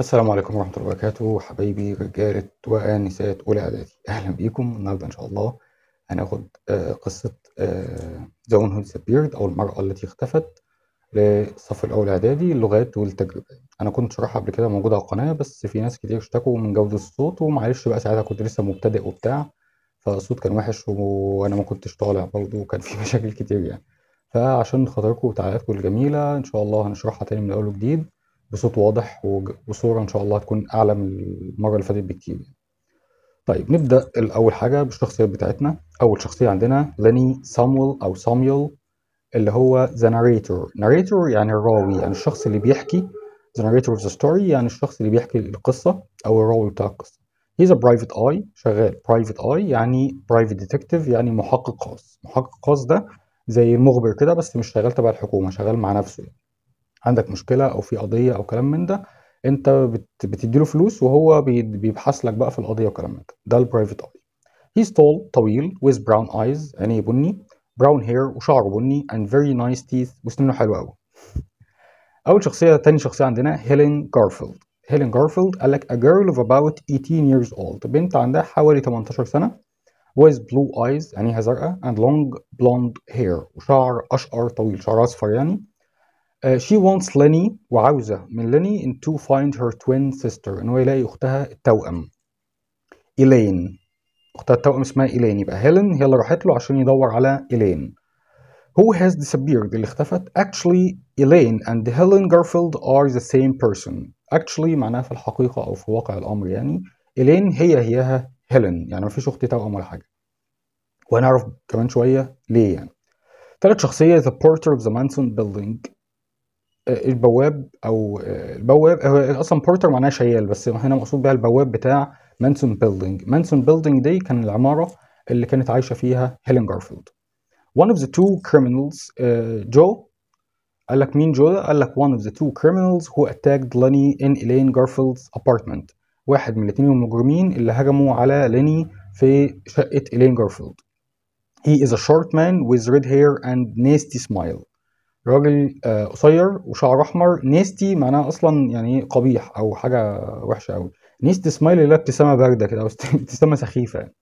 السلام عليكم ورحمة الله وبركاته. حبايبي رجالة ونساء أولى إعدادي. أهلا بيكم. النهاردة إن شاء الله هناخد آه، قصة ذا ون هو disappeared أو المرأة التي اختفت للصف الأول إعدادي اللغات والتجربة. أنا كنت شرحها قبل كده موجودة على القناة بس في ناس كتير اشتكوا من جودة الصوت ومعلش بقى ساعتها كنت لسه مبتدئ وبتاع فالصوت كان وحش وأنا ما كنتش طالع برضه وكان في مشاكل كتير يعني. فعشان خاطركم وتعليقاتكم الجميلة إن شاء الله هنشرحها تاني من أول وجديد. بصوت واضح وصورة إن شاء الله هتكون أعلى من المرة اللي فاتت بكتير طيب نبدأ الأول حاجة بالشخصيات بتاعتنا. أول شخصية عندنا ليني سامويل أو سامويل اللي هو the narrator. Narrator يعني الراوي يعني الشخص اللي بيحكي. The narrator of the story يعني الشخص اللي بيحكي القصة أو الراوي بتاع القصة. He's a private eye شغال. Private eye يعني private detective يعني محقق خاص. محقق خاص ده زي المخبر كده بس مش شغال تبع الحكومة شغال مع نفسه يعني. عندك مشكلة أو في قضية أو كلام من ده أنت بت بتديله فلوس وهو بي- بيبحث لك بقى في القضية وكلام من ده. ده ال private eye He's tall طويل with brown eyes عينيه بني brown hair وشعره بني and very nice teeth وسنانه حلوة أوي. أول شخصية تاني شخصية عندنا هيلين جارفيلد هيلين جارفيلد قال لك a girl of about 18 years old. بنت عندها حوالي 18 سنة with blue eyes عينيها زرقاء and long blonde hair وشعر أشقر طويل شعر أصفر يعني. Uh, she wants Lenny وعاوزة من Lenny in to find her twin sister إن هو يلاقي أختها التوأم. إيلين أختها التوأم اسمها إيلين يبقى هيلين هي اللي راحت له عشان يدور على إيلين Who has disappeared? اللي اختفت. Actually Elaine and Helen Garfield are the same person. Actually معناها في الحقيقة أو في واقع الأمر يعني. إيلين هي هيها هيلين يعني مفيش أخت توأم ولا حاجة. وهنعرف كمان شوية ليه يعني. تالت شخصية. The Porter of the Manson Building. البواب أو البواب هو أصلا porter معناه شيال بس هنا مقصود بيها البواب بتاع مانسون building مانسون building دي كان العمارة اللي كانت عايشة فيها هيلين جارفيلد one of the two criminals آه، جو قال لك مين جو ده؟ قال لك one of the two criminals who attacked Lenny in Elaine Garfield's apartment. واحد من الاثنين المجرمين اللي هجموا على ليني في شقة إيلين جارفيلد he is a short man with red hair and nasty smile. راجل آه، قصير وشعره أحمر nasty معناها أصلا يعني قبيح أو حاجة وحشة قوي nasty smile اللي هي ابتسامه باردة كده أو ابتسامه سخيفة يعني.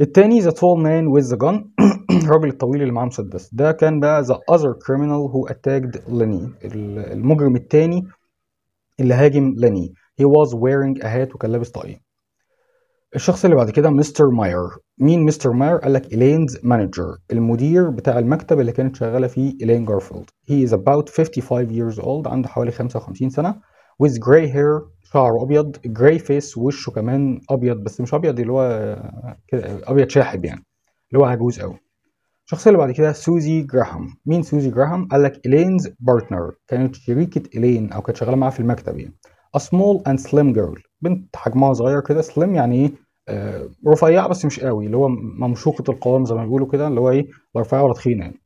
التاني the tall man with the gun. الراجل الطويل اللي معاه مسدس. ده كان بقى the other criminal who attacked Lenny ال- المجرم التاني اللي هاجم ليني he was wearing a hat وكان لابس طاقية. الشخص اللي بعد كده مستر ماير مين مستر ماير قال لك Elaine's manager المدير بتاع المكتب اللي كانت شغالة فيه إيلين جارفيلد he is about 55 years old عنده حوالي 55 سنة with gray hair شعره أبيض gray face وشه كمان أبيض بس مش أبيض اللي هو كده أبيض شاحب يعني اللي هو عجوز قوي الشخصية اللي بعد كده سوزي جراهام. مين سوزي جراهام؟ قال لك Elaine's partner كانت شريكة إيلين أو كانت شغالة معاها في المكتب يعني. A small and slim girl. بنت حجمها صغير كده slim يعني إيه؟ آه رفيعة بس مش قوي اللي هو ممشوقة القوام زي ما بيقولوا كده اللي هو إيه؟ لا رفيعة ولا تخينة يعني.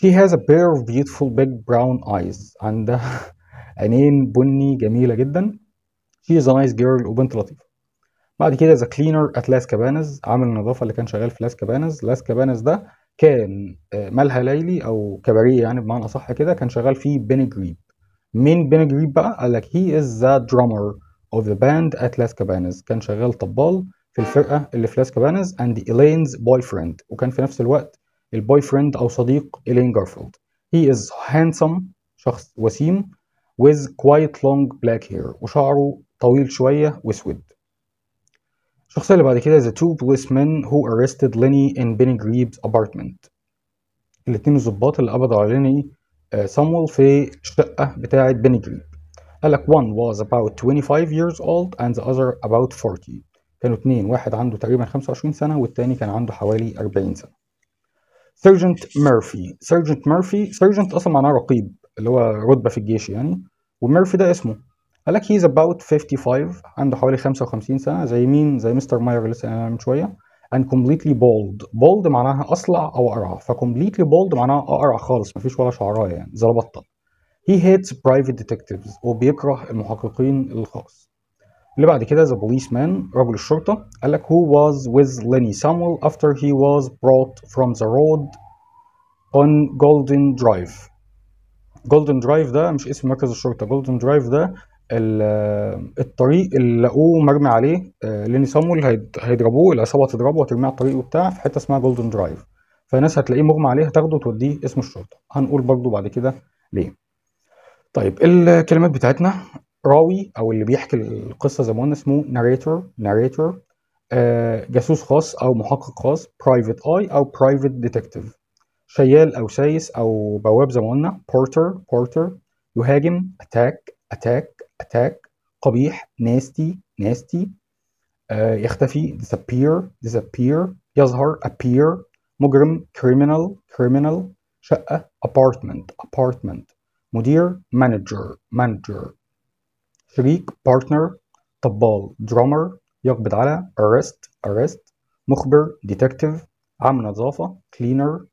She has a pair of beautiful big brown eyes. عندها عينين بني جميلة جدا. She is a nice girl وبنت لطيفة. بعد كده the cleaner at Las Cabanas عامل النظافة اللي كان شغال في لاس كابانز لاس كابانز ده كان آه، ملهى ليلي أو كباريه يعني بمعنى أصح كده كان شغال فيه بيني جريب مين بيني جريب بقى قال لك he is the drummer of the band at Las كان شغال طبال في الفرقة اللي في لاس كابانز and Elaine's boyfriend. وكان في نفس الوقت ال boyfriend أو صديق إيلين جارفيلد he is handsome شخص وسيم with quite long black hair. وشعره طويل شوية وأسود. الشخصية اللي بعد كده the two policemen who arrested Lenny in Benny Greeb's apartment. الاتنين الظباط اللي قبضوا على ليني آه، سامويل في الشقة بتاعة بيني جريب. قال لك one was about 25 years old and the other about 40 كانوا اتنين واحد عنده تقريبا 25 سنة والتاني كان عنده حوالي 40 سنة. Sergeant ميرفي Sergeant ميرفي Sergeant أصلا معناه رقيب اللي هو رتبة في الجيش يعني. وميرفي ده اسمه. قال لك he's about 55 عنده حوالي 55 سنة زي مين؟ زي مستر ماير اللي لسه من شوية. And completely bald bald معناها أصلع أو أقرع ف completely bald معناها أقرع خالص. مفيش ولا شعراية يعني. زي البطة. He hates private detectives وبيكره المحققين الخاص. اللي بعد كده the policeman رجل الشرطة قال لك who was with Lenny Samuel after he was brought from the road on Golden Drive. Golden Drive ده مش اسم مركز الشرطة. Golden Drive ده ال- الطريق اللي لقوه مرمي عليه آه، ليني سامويل هيد- هيضربوه العصابة هتضربه وترميه على الطريق وبتاع في حتة اسمها Golden Drive فناس هتلاقيه مغمى عليه هتاخده وتوديه قسم الشرطة. هنقول برضو بعد كده ليه. طيب الكلمات بتاعتنا راوي أو اللي بيحكي القصة زي ما قلنا اسمه narrator narrator جاسوس خاص أو محقق خاص private eye أو private detective شيال أو سايس أو بواب زي ما قلنا porter porter يهاجم attack attack attack قبيح nasty nasty يختفي disappear disappear يظهر appear مجرم criminal criminal شقة apartment apartment مدير manager manager شريك partner طبال drummer يقبض على arrest arrest مخبر detective عامل نظافة cleaner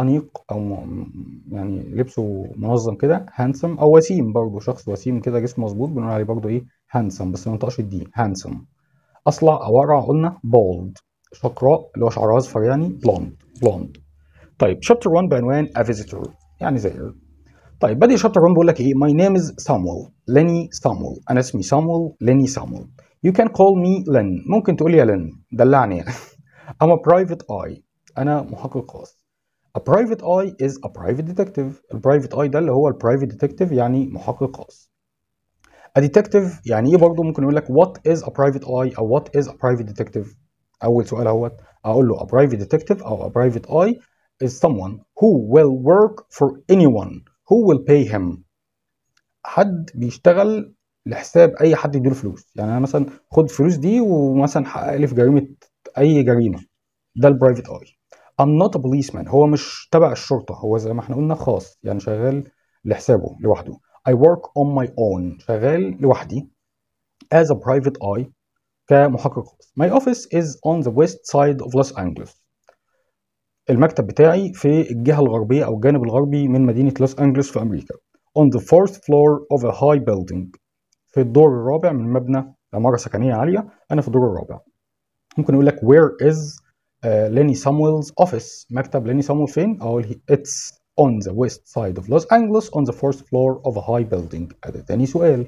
أنيق أو يعني لبسه منظم كده handsome أو وسيم برضه شخص وسيم كده جسمه مظبوط بنقول عليه برضه إيه؟ handsome بس ما ننطقش ال d handsome. أصلع أو أقرع قلنا bald شقراء اللي هو شعرها أصفر يعني blonde blonde طيب chapter 1 بعنوان A Visitor يعني زائر طيب بادئ chapter 1 بيقول لك إيه؟ My name is Samuel ليني سامويل أنا اسمي سامويل ليني سامويل You can call me لين ممكن تقول لي يا لين دلعني. يعني I'm a eye. أنا محقق خاص. A private eye is a private detective. ال private eye ده اللي هو ال private detective يعني محقق خاص. A detective يعني إيه برضه؟ ممكن يقول لك what is a private eye أو what is a private detective. أول سؤال أهوت. أقول له a private detective أو a private eye is someone who will work for anyone. Who will pay him. حد بيشتغل لحساب أي حد يديله فلوس. يعني أنا مثلا خد فلوس دي ومثلا حقق لي في جريمة أي جريمة. ده البرايفت اي I'm not a policeman. هو مش تبع الشرطة. هو زي ما إحنا قلنا خاص يعني شغال لحسابه لوحده. I work on my own. شغال لوحدي. As a private eye كمحقق خاص. My office is on the west side of Los Angeles. المكتب بتاعي في الجهة الغربية أو الجانب الغربي من مدينة لوس أنجلوس في أمريكا. On the fourth floor of a high building. في الدور الرابع من مبنى عمارة سكنية عالية. أنا في الدور الرابع. ممكن أقول لك where is ليني سامويلز office مكتب ليني سامويل فين؟ أقول it's on the west side of Los Angeles on the fourth floor of a high building هذا تاني سؤال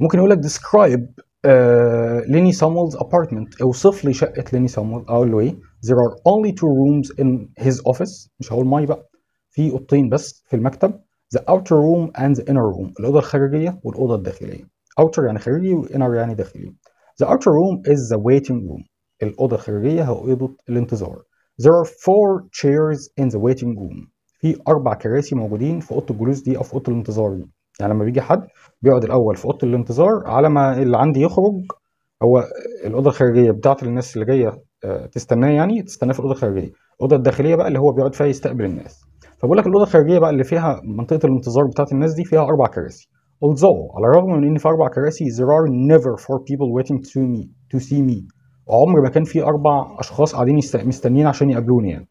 ممكن يقول لك describe uh, ليني سامويلز apartment اوصف لي شقة ليني سامويل أقول له إيه؟ there are only two rooms in his office مش هقول ماي بقى في أوضتين بس في المكتب the outer room and the inner room الأوضة الخارجية والأوضة الداخلية outer يعني خارجي و inner يعني داخلي the outer room is the waiting room الأوضة الخارجية هي أوضة الانتظار. There are four chairs in the waiting room. في أربع كراسي موجودين في أوضة الجلوس دي أو في أوضة الانتظار دي. يعني لما بيجي حد بيقعد الأول في أوضة الانتظار على ما اللي عندي يخرج. هو الأوضة الخارجية بتاعت الناس اللي جاية آه، تستناه يعني تستناه في الأوضة الخارجية. الأوضة الداخلية بقى اللي هو بيقعد فيها يستقبل الناس. فبقول لك الأوضة الخارجية بقى اللي فيها منطقة الانتظار بتاعت الناس دي فيها أربع كراسي. Although على الرغم من إن في أربع كراسي there are never four people waiting to me to see me. وعمر ما كان في أربع أشخاص قاعدين مستنيين عشان يقابلوني يعني.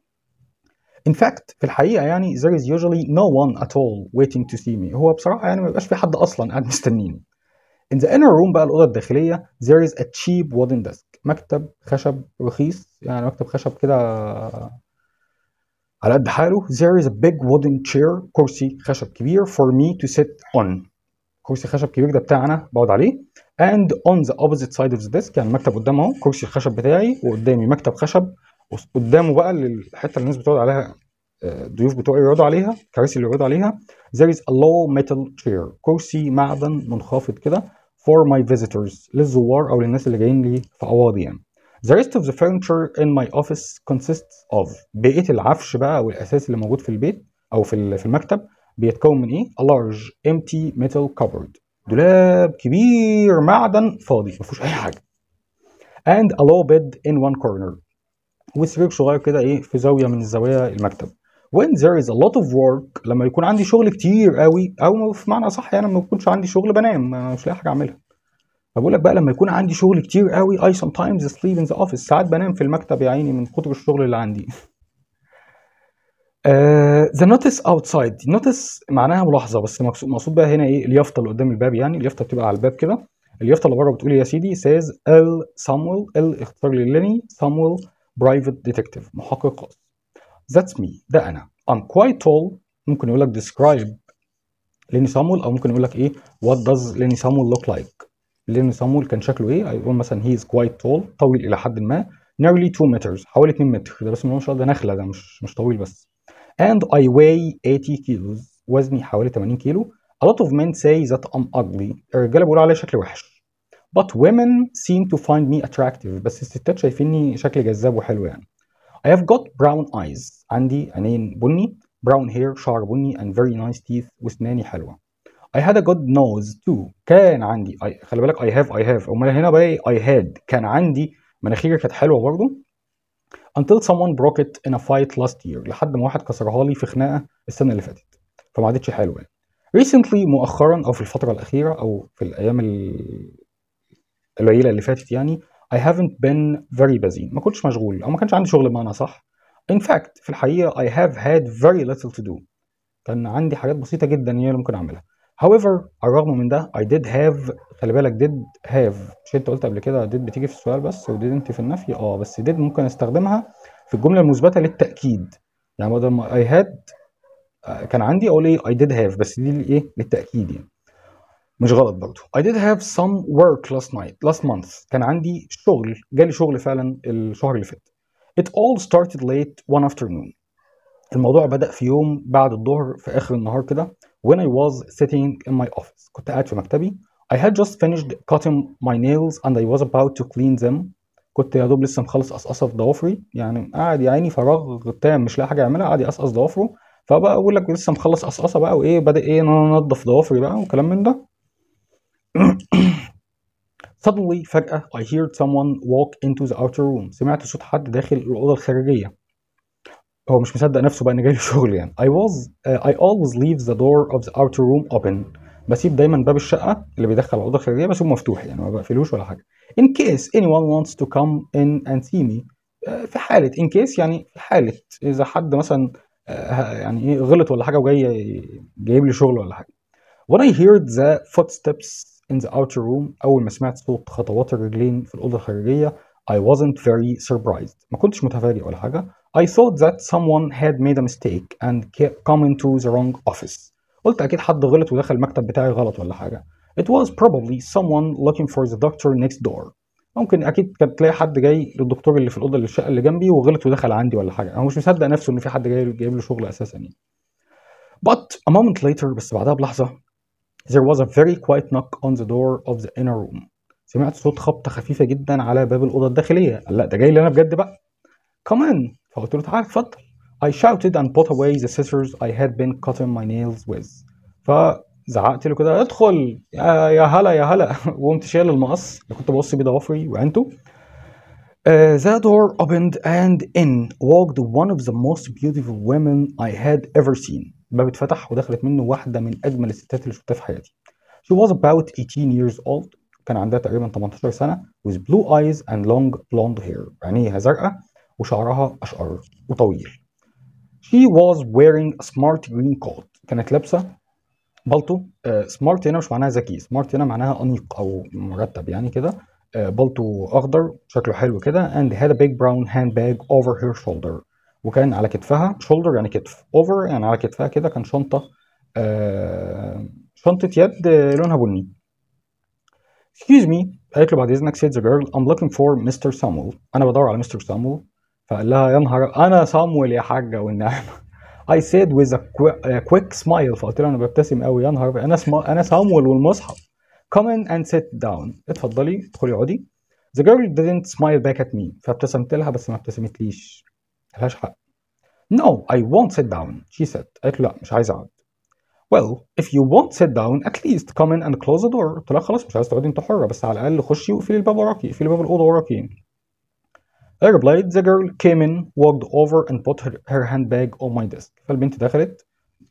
In fact في الحقيقة يعني there is usually no one at all waiting to see me. هو بصراحة يعني ما بيبقاش في حد أصلا قاعد مستنيني. In the inner room بقى الأوضة الداخلية there is a cheap wooden desk. مكتب خشب رخيص يعني مكتب خشب كده على قد حاله. There is a big wooden chair كرسي خشب كبير for me to sit on. كرسي خشب كبير ده بتاعنا بقعد عليه. And on the opposite side of the desk يعني المكتب قدام أهو كرسي الخشب بتاعي وقدامي مكتب خشب. وقدامه بقى الحتة اللي الناس بتقعد عليها آه، الضيوف بتوعي يقعدوا عليها الكراسي اللي يقعدوا عليها. There is a low metal chair كرسي معدن منخفض كده for my visitors للزوار أو للناس اللي جايين لي في قواضي يعني. The rest of the furniture in my office consists of بقية العفش بقى أو الأساس اللي موجود في البيت أو في في المكتب بيتكون من إيه؟ A large empty metal cupboard. دولاب كبير معدن فاضي ما فيهوش أي حاجة. And a low bed in one corner. وسرير صغير كده إيه؟ في زاوية من زوايا المكتب. When there is a lot of work لما يكون عندي شغل كتير قوي أو في معنى صح يعني لما يكونش عندي شغل بنام مش لاقي حاجة أعملها. فبقول لك بقى لما يكون عندي شغل كتير قوي I sometimes sleep in the office. ساعات بنام في المكتب يا عيني من كتر الشغل اللي عندي. The notice outside. Notice معناها ملاحظة بس مقصود بقى هنا إيه؟ اليافطة اللي قدام الباب يعني اليافطة بتبقى على الباب كده. اليافطة اللي بره بتقول إيه يا سيدي؟ says L Samuel L اختصار لليني Samuel private detective محقق. خاص that's me. ده أنا. I'm quite tall. ممكن يقول لك describe ليني سامول أو ممكن يقول لك إيه؟ what does Lenny Samuel look like ليني سامول كان شكله إيه؟ هيقول مثلا he is quite tall طويل إلى حد ما nearly 2 meters حوالي 2 متر. ده بس ما شاء الله ده نخلة ده مش مش طويل بس. And I weigh 80 kilos. وزني حوالي 80 كيلو. A lot of men say that I'm ugly. الرجالة بيقولوا عليا شكلي وحش. But women seem to find me attractive. بس الستات شايفيني شكلي جذاب وحلو يعني. I have got brown eyes. عندي عينين بني brown hair شعر بني and very nice teeth واسناني حلوة. I had a good nose too. كان عندي I, خلي بالك I have I have. أمال هنا بقى إيه؟ I had. كان عندي مناخيري كانت حلوة برضه until someone broke it in a fight last year لحد ما واحد كسرها لي في خناقة السنة اللي فاتت. فما عادتش حلوة. يعني recently مؤخرا أو في الفترة الأخيرة أو في الأيام ال- القليلة اللي فاتت يعني I haven't been very busy. ما كنتش مشغول أو ما كانش عندي شغل بمعنى صح. In fact في الحقيقة I have had very little to do. كان عندي حاجات بسيطة جدا هي اللي ممكن أعملها. However على الرغم من ده I did have خلي بالك did have مش انت قلت قبل كده did بتيجي في السؤال بس و didn't في النفي آه بس did ممكن أستخدمها في الجملة المثبتة للتأكيد. يعني بدل ما I had آه، كان عندي أقول إيه I did have بس دي الايه للتأكيد يعني. مش غلط برضه. I did have some work last night last month. كان عندي شغل جالي شغل فعلا الشهر اللي فات. It all started late one afternoon. الموضوع بدأ في يوم بعد الظهر في آخر النهار كده. When I was sitting in my office كنت قاعد في مكتبي. I had just finished cutting my nails and I was about to clean them. كنت يا دوب لسه مخلص قصقصة في ضوافري. يعني قاعد يا عيني فراغ تام مش لاقي حاجة يعملها قاعد يقصقص ضوافره. فبقى أقول لك لسه مخلص قصقصة بقى وإيه بادئ إيه إن أنا أنضف ضوافري بقى وكلام من ده. Suddenly فجأة I heard someone walk into the outer room. سمعت صوت حد داخل الأوضة الخارجية. هو مش مصدق نفسه بقى إن جاي شغل يعني. I was uh, I always leave the door of the outer room open. بسيب دايما باب الشقة اللي بيدخل على الأوضة الخارجية بسيبه مفتوح يعني ما بقفلوش ولا حاجة. In case anyone wants to come in and see me uh, في حالة in case يعني في حالة. إذا حد مثلا uh, يعني إيه غلط ولا حاجة وجاي جايب لي شغل ولا حاجة. When I heard the footsteps in the outer room أول ما سمعت صوت خطوات الرجلين في الأوضة الخارجية I wasn't very surprised. ما كنتش متفاجئ ولا حاجة. I thought that someone had made a mistake and come into the wrong office قلت أكيد حد غلط ودخل المكتب بتاعي غلط ولا حاجة It was probably someone looking for the doctor next door ممكن أكيد كانت تلاقي حد جاي للدكتور اللي في الأوضة اللي الشقة اللي جنبي وغلط ودخل عندي ولا حاجة هو مش مصدق نفسه إن في حد جاي جايب له شغل أساسا يعني But a moment later بس بعدها بلحظة There was a very quiet knock on the door of the inner room. سمعت صوت خبطة خفيفة جدا على باب الأوضة الداخلية. قال لا ده جاي لي أنا بجد بقى. Come in. فقلت له تعالى اتفضل. I shouted and put away the scissors I had been cutting my nails with. فزعقت له كده ادخل يا يا هلا يا هلا وقمت شايل المقص اللي كنت ببص بيه ضوافري وعينته. Uh, the door opened and in walked one of the most beautiful women I had ever seen. الباب اتفتح ودخلت منه واحدة من أجمل الستات اللي شفتها في حياتي. She was about 18 years old. كان عندها تقريبا 18 سنة with blue eyes and long blonde hair. عينيها زرقاء وشعرها أشقر وطويل. She was wearing a smart green coat. كانت لابسة بالطو سمارت هنا مش معناها ذكي سمارت هنا معناها أنيق أو مرتب يعني كده آه، بالطو أخضر شكله حلو كده and had a big brown handbag over her shoulder وكان على كتفها shoulder يعني كتف over يعني على كتفها كده كان شنطة آه، شنطة يد آه، لونها بني excuse me قالت له بعد إذنك said the girl I'm looking for Mr. Samuel أنا بدور على مستر سامويل فقال لها يا نهار أنا صامويل يا said with a quick, a quick smile فقلت له أنا ببتسم قوي يا نهار أنا سما أنا صامويل والمصحف. Come in and sit down. اتفضلي ادخلي اقعدي. The girl didn't smile back at me. فابتسمت لها بس ما ابتسمتليش. ملهاش حق. No I won't sit down. She said. قالت له لا مش عايز أقعد. Well if you won't sit down at least come in and close the door. قلت لها خلاص مش عايز تقعدي انت حرة بس على الأقل خشي واقفلي الباب وراكي اقفلي باب الأوضة وراكي. I replied the girl came in walked over and put her, her handbag on my desk فالبنت دخلت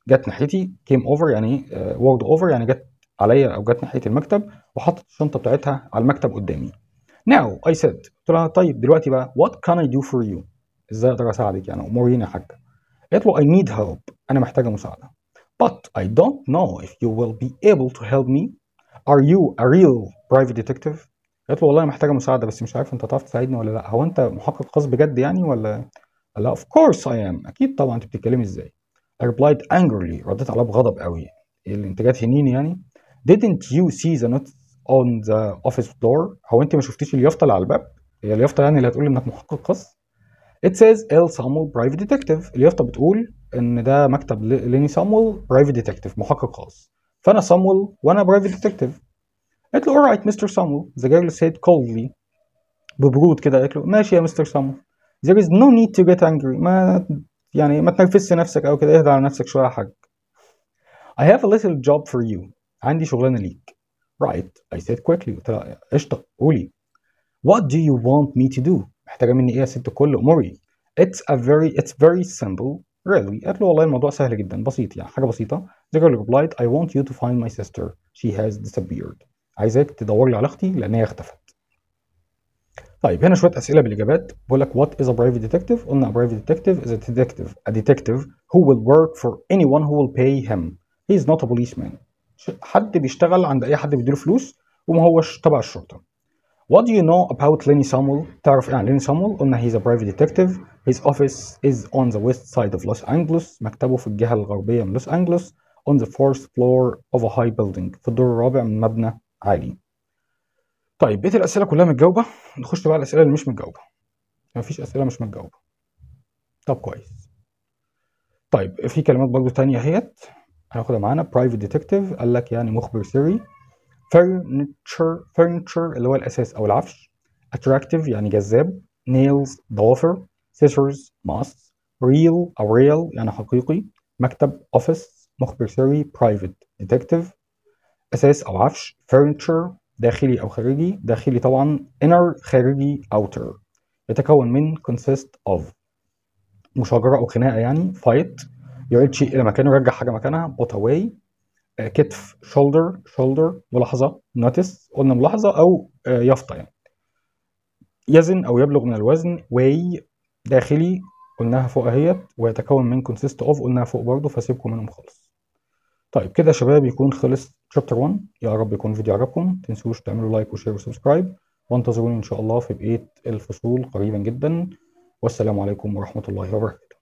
جت ناحيتي came over يعني uh, walked over يعني جت عليا او جت ناحيه المكتب وحطت الشنطه بتاعتها على المكتب قدامي now I said قلت لها طيب دلوقتي بقى what can I do for you ازاي اقدر اساعدك يعني اموريني يا حاجه قالت له I need help انا محتاجه مساعده but I don't know if you will be able to help me are you a real private detective قالت له والله محتاجة مساعدة بس مش عارف أنت تعرف تساعدني ولا لأ. هو أنت محقق خاص بجد يعني ولا؟ لا of course I am. أكيد طبعا. أنت بتتكلمي إزاي؟ I replied angrily. رديت عليها بغضب قوي. الانتاجات هنين يعني؟ Didn't you see the notice on the office door? هو أنت ما شفتيش اليافطة اللي على الباب؟ هي اليافطة يعني اللي هتقول إنك محقق خاص؟ It says L. Samuel private detective. اليافطة بتقول إن ده مكتب ليني سامويل private detective محقق خاص. فأنا سامويل وأنا private detective قالت له alright مستر سامويل the girl said coldly ببرود كده قالت له ماشي يا مستر سامويل there is no need to get angry ما يعني ما تنرفزش نفسك او كده اهدى على نفسك شويه يا حاج I have a little job for you عندي شغلانه ليك right I said quickly قلت لها قشطه قولي what do you want me to do محتاجه مني ايه يا ست كل اموري it's a very it's very simple really قالت له والله الموضوع سهل جدا بسيط يعني حاجه بسيطه the girl replied I want you to find my sister she has disappeared عايزاك تدور لي على أختي لأن هي اختفت طيب هنا شوية اسئله بالاجابات بقول لك what is a private detective قلنا a private detective is a detective a detective who will work for anyone who will pay him he is not a policeman ش- حد بيشتغل عند اي حد بيديله فلوس وما هوش تبع الشرطه What do you know about Lenny Samuel? تعرف إيه عن ليني سامويل؟ قلنا he's a private detective. His office is on the west side of Los Angeles. مكتبه في الجهة الغربية من لوس أنجلوس. On the fourth floor of a high building. في الدور الرابع من مبنى عالي. طيب بقية الأسئلة كلها متجاوبة. نخش بقى على الأسئلة اللي مش متجاوبة. مفيش أسئلة مش متجاوبة. طب كويس. طيب في كلمات برضو تانية أهيت. هناخدها معانا. Private detective. قال لك يعني مخبر سري. Furniture furniture اللي هو الأساس أو العفش. Attractive يعني جذاب. Nails ضوافر. Scissors مقص real أو real يعني حقيقي. مكتب office مخبر سري. Private detective. أساس أو عفش furniture داخلي أو خارجي. داخلي طبعا inner خارجي outer. يتكون من consist of. مشاجرة أو خناقة يعني fight. يعيد شيء إلى مكانه يرجع حاجة مكانها put away. آه، كتف shoulder shoulder ملاحظة notice. قلنا ملاحظة أو آه، يافطة يعني. يزن أو يبلغ من الوزن weigh. داخلي قلناها فوق أهيت. ويتكون من consist of قلناها فوق برضه فسيبكم منهم خالص. طيب كده يا شباب يكون خلص chapter 1 يا رب يكون الفيديو عجبكم. متنسوش تعملوا like و share و subscribe وانتظروني إن شاء الله في بقية الفصول قريبا جدا. والسلام عليكم ورحمة الله وبركاته.